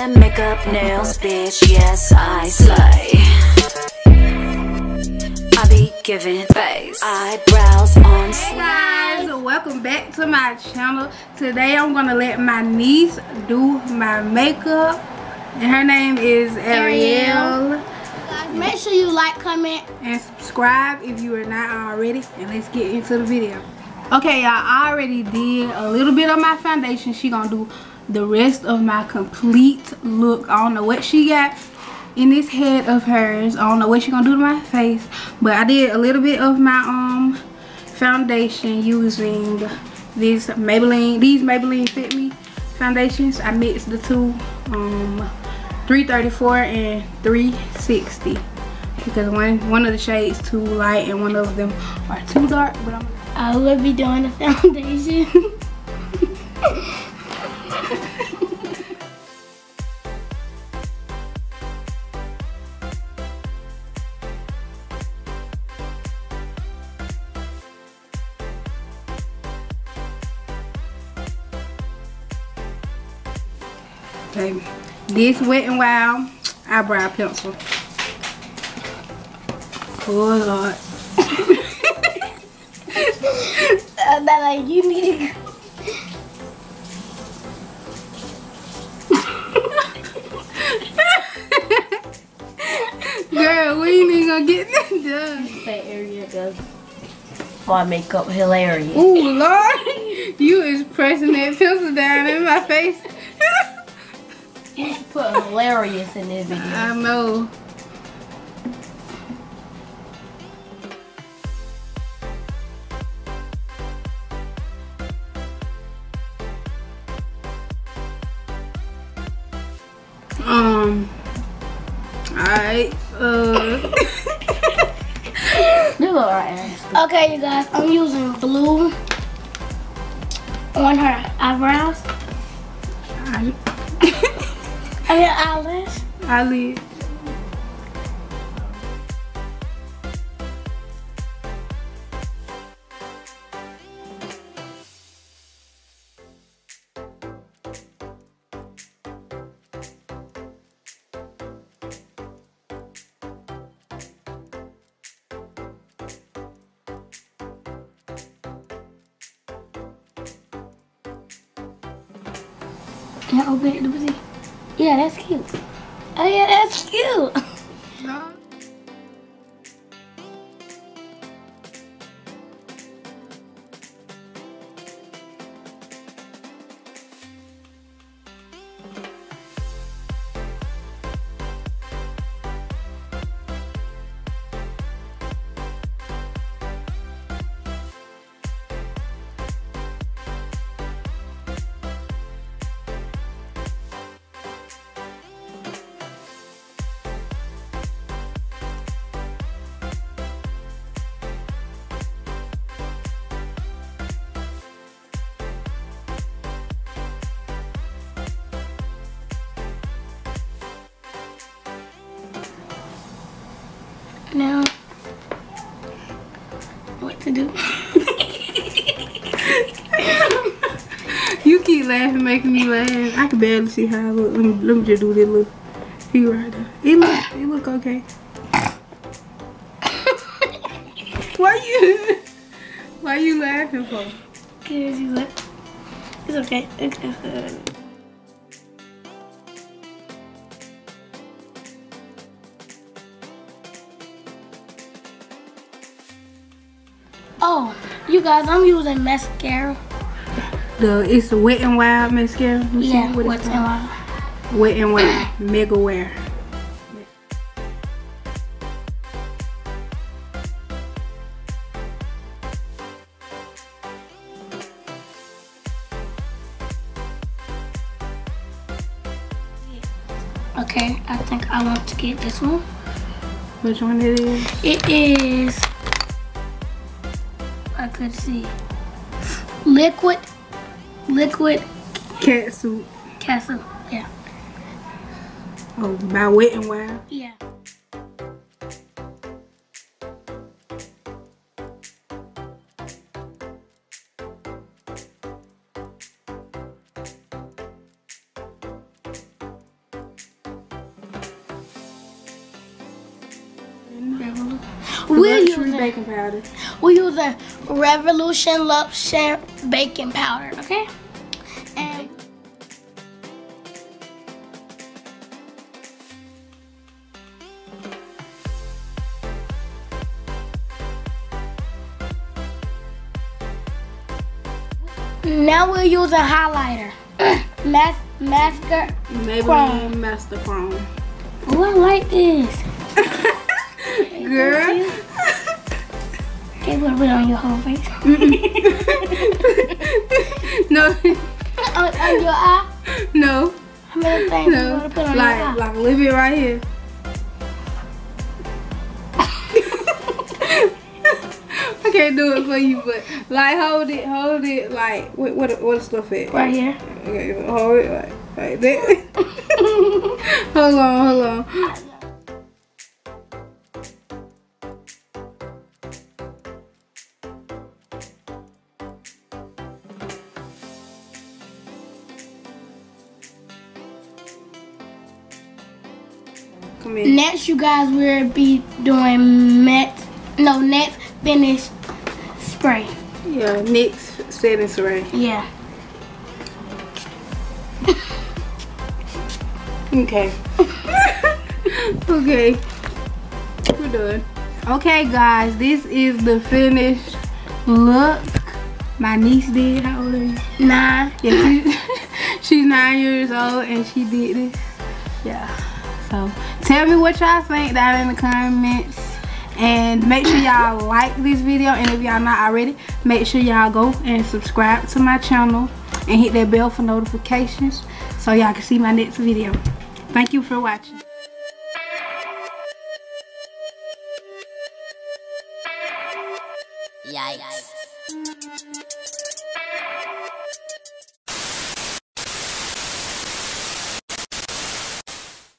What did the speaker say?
hair, makeup, nails, bitch, yes, I slay. I be giving face, eyebrows on Hey guys, welcome back to my channel. Today I'm gonna let my niece do my makeup. And her name is Ariel. Guys, make sure you like, comment. And subscribe if you are not already. And let's get into the video. Okay, y'all, I already did a little bit of my foundation. She gonna do the rest of my complete look. I don't know what she got in this head of hers. I don't know what she gonna do to my face. But I did a little bit of my um foundation using this Maybelline, these Maybelline Fit Me foundations. I mixed the two, um, 334 and 360 because one one of the shades too light and one of them are too dark. But I'm I will be doing the foundation. Okay. This Wet and Wild eyebrow pencil. Oh Lord. uh, that you need to go. Girl, we ain't even gonna get that done. That area does my makeup hilarious. Ooh, Lord. You is pressing that pencil down in my face. You should put hilarious in this video. I know. Um. Alright. Uh. You look right, Okay, you guys, I'm using blue on her eyebrows. I, I mean eyelash. eyelid. Can I open it? See. Yeah, that's cute. Oh yeah, that's cute. Now, what to do? You keep laughing, making me laugh. I can barely see how I look. Let me, let me just do this little He right there. It look, it look okay. Why you, why you laughing for? Cause you look. It's okay. It's okay. Oh, you guys, I'm using mascara. The it's Wet and Wild mascara. See Yeah, what in called. my Wet and Wild Mega Wear. Okay, I think I want to get this one. Which one it is? It is. Could see. Liquid. Liquid Cat suit. castle. Yeah. Oh, by Wet and Wild. Yeah. We're luxury using baking powder. we're using Revolution Luxury baking powder. Okay. And now we'll use a highlighter. Mas- mascara. Maybelline Master Chrome. Oh, I like this. Girl. Okay, put it on your whole face. Mm-hmm. no, on, on your eye. no, How many things you no. want to put on Like, your eye? like little bit right here. I can't do it for you, but like hold it, hold it, like what what what stuff at? Right here. Okay, hold it like like that. hold on, hold on. Come in. Next, you guys will be doing matte, no, next finish spray. Yeah, next setting spray. Yeah. Okay. okay. We're done. Okay, guys, this is the finished look. My niece did. How old are you? Nine. Yeah, she, she's nine years old and she did this. Yeah. So tell me what y'all think down in the comments. And make sure y'all like this video. And if y'all not already, make sure y'all go and subscribe to my channel and hit that bell for notifications so y'all can see my next video. Thank you for watching. Yikes.